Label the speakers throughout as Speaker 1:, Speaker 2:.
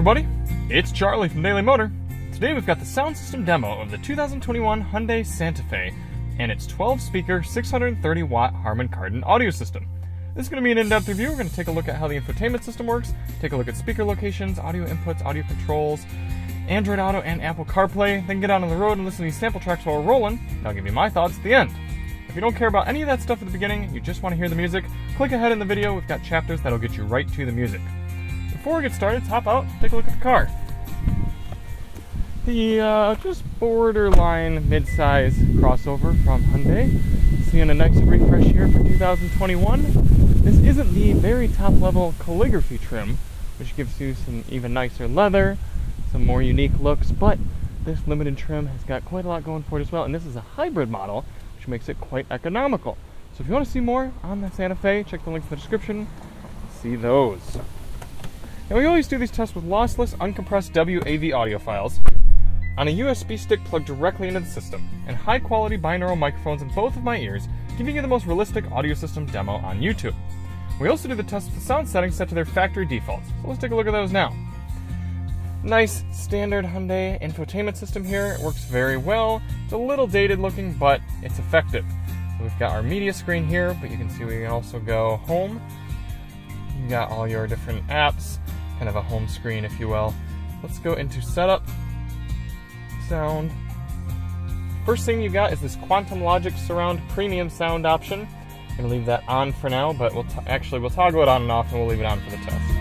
Speaker 1: Everybody, it's Charlie from Daily Motor. Today we've got the sound system demo of the 2021 Hyundai Santa Fe and its 12 speaker 630 watt Harman Kardon audio system. This is going to be an in-depth review. We're going to take a look at how the infotainment system works, take a look at speaker locations, audio inputs, audio controls, Android Auto, and Apple CarPlay, then get out on the road and listen to these sample tracks while we're rolling, and I'll give you my thoughts at the end. If you don't care about any of that stuff at the beginning, you just want to hear the music, click ahead in the video. We've got chapters that'll get you right to the music. Before we get started, let's hop out, take a look at the car. The uh, just borderline mid-size crossover from Hyundai. Seeing a nice refresh here for 2021. This isn't the very top level calligraphy trim, which gives you some even nicer leather, some more unique looks, but this limited trim has got quite a lot going for it as well, and this is a hybrid model, which makes it quite economical. So if you want to see more on the Santa Fe, check the links in the description. See those. And we always do these tests with lossless, uncompressed WAV audio files on a USB stick plugged directly into the system, and high quality binaural microphones in both of my ears, giving you the most realistic audio system demo on YouTube. We also do the test with the sound settings set to their factory defaults, so let's take a look at those now. Nice standard Hyundai infotainment system here. It works very well. It's a little dated looking, but it's effective. So we've got our media screen here, but you can see we can also go home. You got all your different apps, kind of a home screen, if you will. Let's go into setup, sound. First thing you got is this Quantum Logic Surround Premium sound option. I'm gonna leave that on for now, but we'll actually we'll toggle it on and off, and we'll leave it on for the test.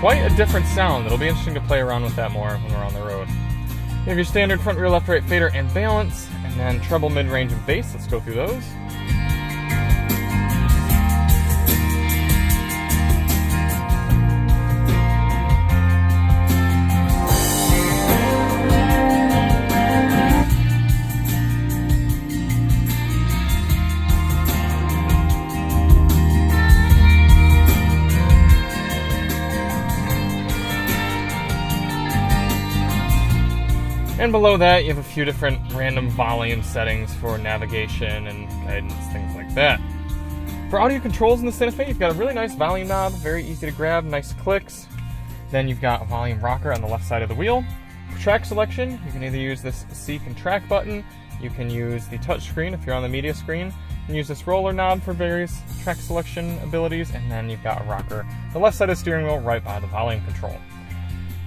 Speaker 1: quite a different sound. It'll be interesting to play around with that more when we're on the road. You have your standard front, rear, left, right fader and balance, and then treble, mid-range, and bass. Let's go through those. And below that, you have a few different random volume settings for navigation and guidance, things like that. For audio controls in the Santa you've got a really nice volume knob, very easy to grab, nice clicks. Then you've got a volume rocker on the left side of the wheel. For track selection, you can either use this seek and track button, you can use the touch screen if you're on the media screen, and use this roller knob for various track selection abilities, and then you've got a rocker the left side of the steering wheel right by the volume control.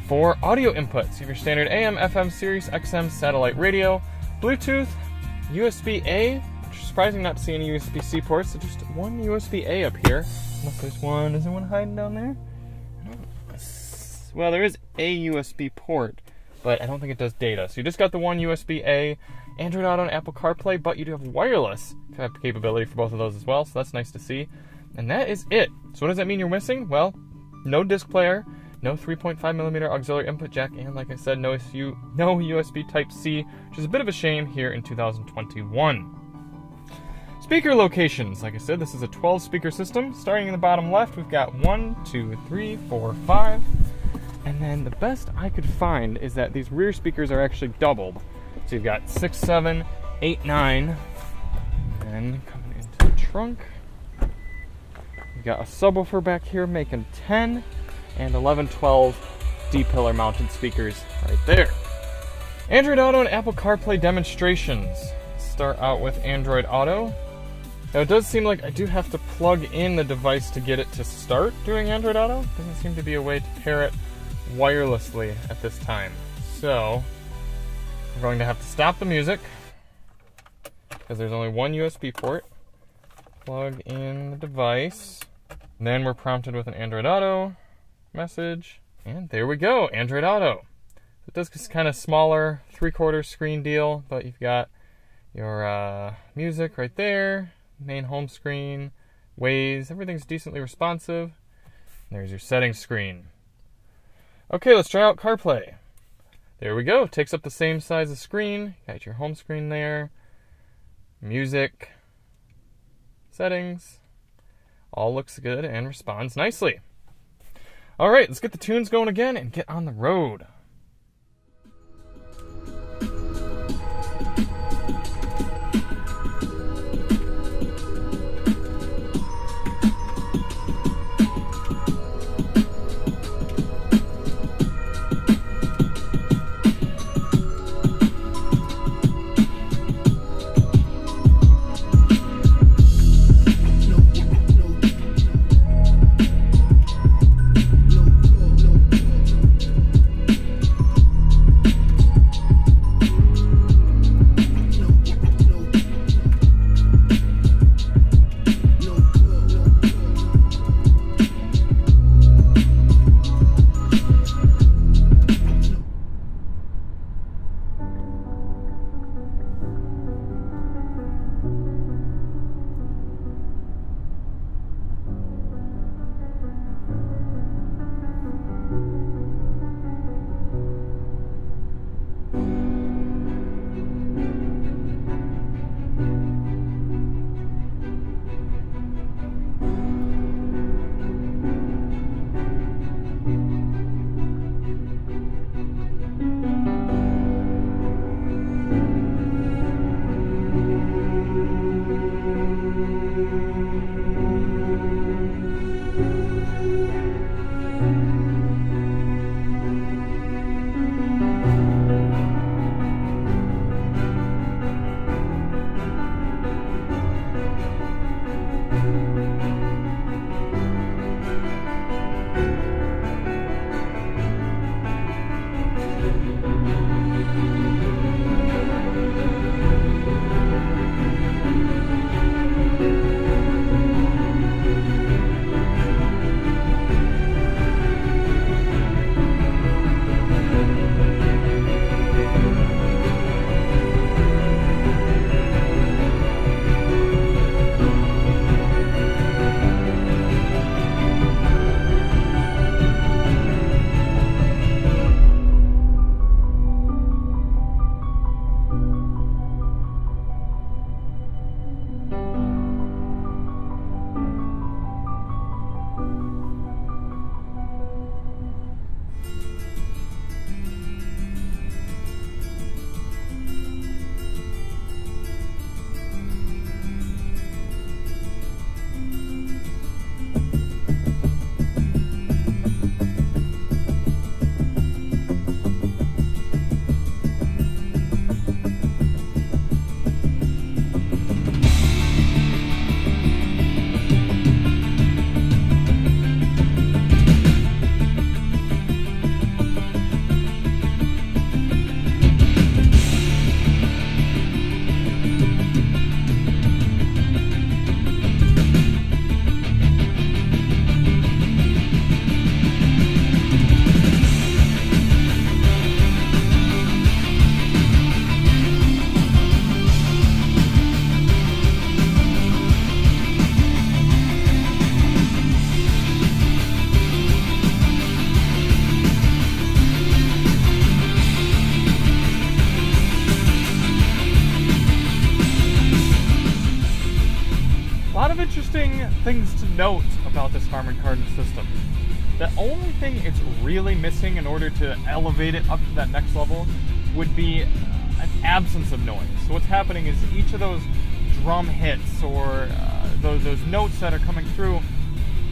Speaker 1: For audio inputs, you have your standard AM, FM, Sirius XM satellite radio, Bluetooth, USB A, which is surprising not to see any USB C ports, so just one USB A up here. Unless there's one, is there one hiding down there? Well, there is a USB port, but I don't think it does data. So you just got the one USB A, Android Auto and Apple CarPlay, but you do have wireless capability for both of those as well, so that's nice to see. And that is it. So what does that mean you're missing? Well, no disc player, no 3.5 millimeter auxiliary input jack, and like I said, no, SU, no USB Type C, which is a bit of a shame here in 2021. Speaker locations. Like I said, this is a 12 speaker system. Starting in the bottom left, we've got one, two, three, four, five. And then the best I could find is that these rear speakers are actually doubled. So you've got six, seven, eight, nine, and coming into the trunk. We've got a subwoofer back here making 10 and 1112 D-pillar mounted speakers right there. Android Auto and Apple CarPlay demonstrations. Start out with Android Auto. Now it does seem like I do have to plug in the device to get it to start doing Android Auto. Doesn't seem to be a way to pair it wirelessly at this time. So we're going to have to stop the music because there's only one USB port. Plug in the device. And then we're prompted with an Android Auto message. And there we go, Android Auto. It does this kind of smaller three-quarter screen deal, but you've got your uh, music right there, main home screen, Waze, everything's decently responsive. There's your settings screen. Okay, let's try out CarPlay. There we go. Takes up the same size of screen. Got your home screen there. Music. Settings. All looks good and responds nicely. All right, let's get the tunes going again and get on the road. Things to note about this Harman Kardon system. The only thing it's really missing in order to elevate it up to that next level would be an absence of noise. So what's happening is each of those drum hits or uh, those, those notes that are coming through,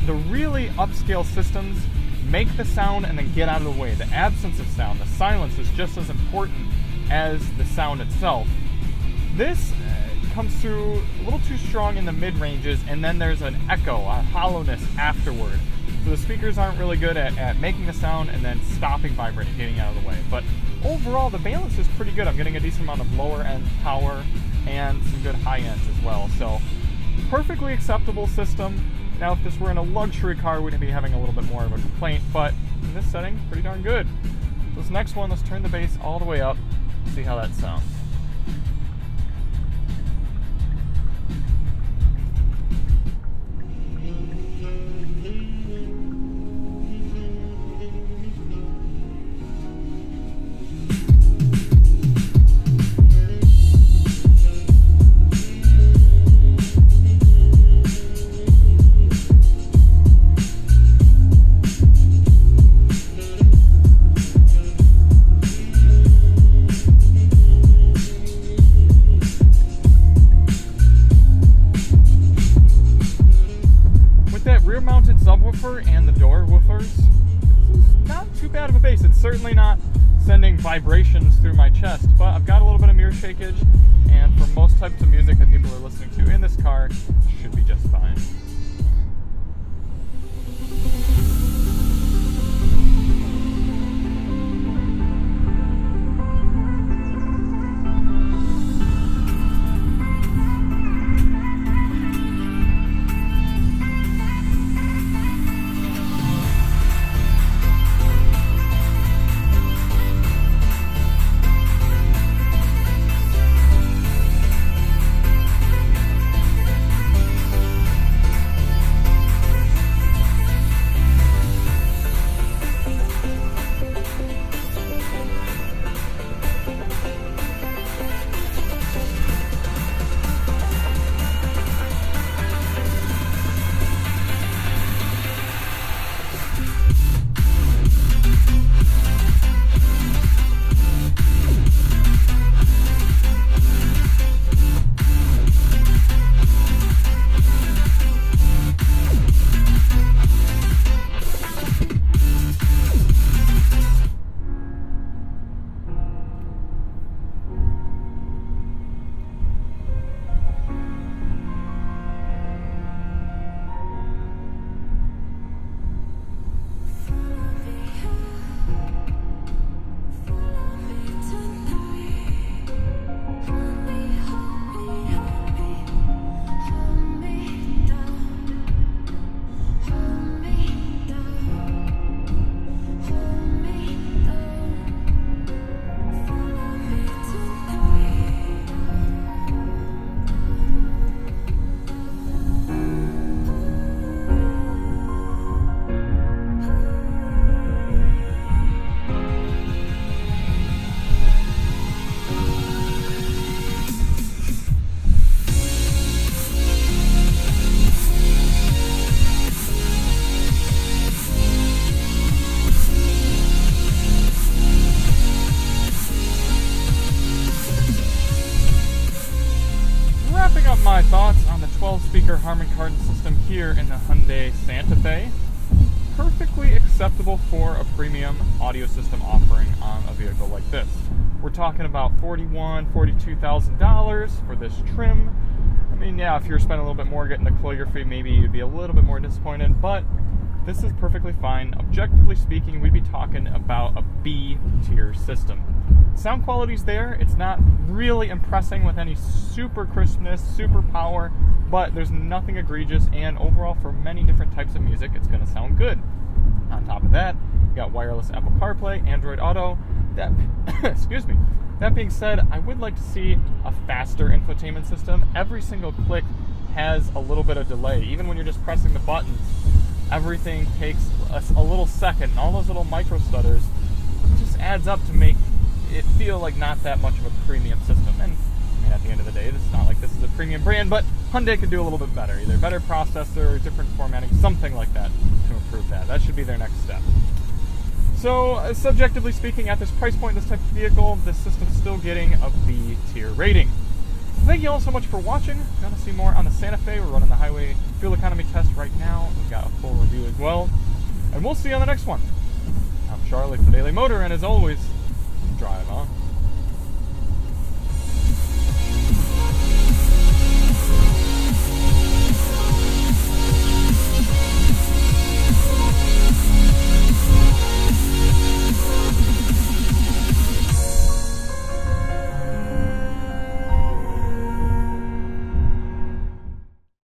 Speaker 1: the really upscale systems make the sound and then get out of the way. The absence of sound, the silence is just as important as the sound itself. This comes through a little too strong in the mid ranges, and then there's an echo, a hollowness afterward. So the speakers aren't really good at, at making the sound and then stopping vibrating, getting out of the way. But overall, the balance is pretty good. I'm getting a decent amount of lower end power and some good high ends as well. So, perfectly acceptable system. Now, if this were in a luxury car, we'd be having a little bit more of a complaint, but in this setting, pretty darn good. This next one, let's turn the bass all the way up, see how that sounds. It's certainly not sending vibrations through my chest, but I've got a little bit of mirror shakeage, and for most types of music that people are listening to in this car, should be just fine. My thoughts on the 12 speaker Harman Kardon system here in the Hyundai Santa Fe. Perfectly acceptable for a premium audio system offering on a vehicle like this. We're talking about $41,000, $42,000 for this trim. I mean, yeah, if you're spending a little bit more getting the calligraphy, maybe you'd be a little bit more disappointed, but this is perfectly fine. Objectively speaking, we'd be talking about a B tier system. Sound quality's there. It's not really impressing with any super crispness, super power, but there's nothing egregious, and overall, for many different types of music, it's going to sound good. On top of that, you got wireless Apple CarPlay, Android Auto. That, excuse me. That being said, I would like to see a faster infotainment system. Every single click has a little bit of delay, even when you're just pressing the buttons everything takes a, a little second. And all those little micro stutters just adds up to make it feel like not that much of a premium system. And I mean, at the end of the day, this is not like this is a premium brand, but Hyundai could do a little bit better. Either better processor, or different formatting, something like that to improve that. That should be their next step. So, uh, subjectively speaking, at this price point, this type of vehicle, this system's still getting a B tier rating. Thank you all so much for watching. To see more on the Santa Fe, we're running the highway fuel economy test right now. We've got a full review as well. And we'll see you on the next one. I'm Charlie for Daily Motor, and as always, drive on.